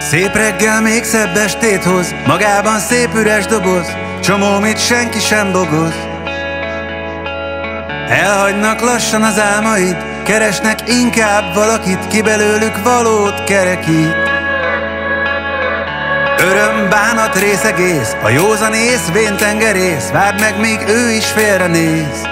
Szép reggel még szebb estét hoz Magában szép üres doboz Csomó, mit senki sem bogoz. Elhagynak lassan az álmaid Keresnek inkább valakit Ki belőlük valót kerekít. Öröm, bánat, részegész A józanész, véntengerész Várd meg, míg ő is félrenéz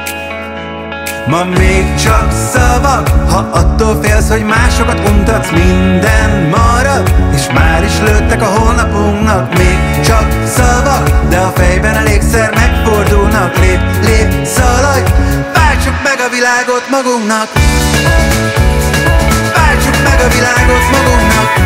Ma még csak szavak Ha attól félsz, hogy másokat untatsz Minden marad És már is lőttek a holnapunknak Még csak szavak De a fejben elégszer megfordulnak. Lép, lép, szaladj Váltsuk meg a világot magunknak. Váltsuk meg a világot magunknak.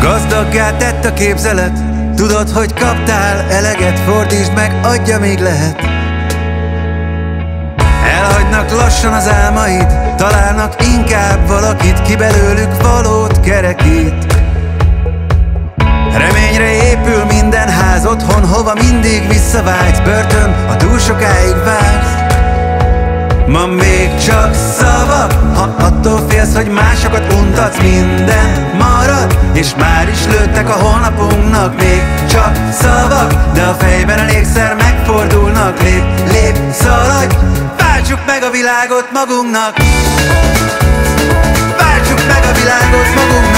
Gazdaggá tett a képzelet Tudod, hogy kaptál eleget Fordítsd meg, adja még lehet. Elhagynak lassan az álmaid Találnak inkább valakit Ki belőlük valót kerekít. Reményre épül minden ház Otthon, hova mindig visszavágysz Börtön, a túl sokáig vársz Ma még csak szavak Ha attól félsz, hogy másokat untatsz Minden marad És már is lőttek a holnapunknak Még csak szavak De a fejben elégszer megfordulnak. Lép, lép, szaladj Váltsuk meg a világot magunknak. Váltsuk meg a világot magunknak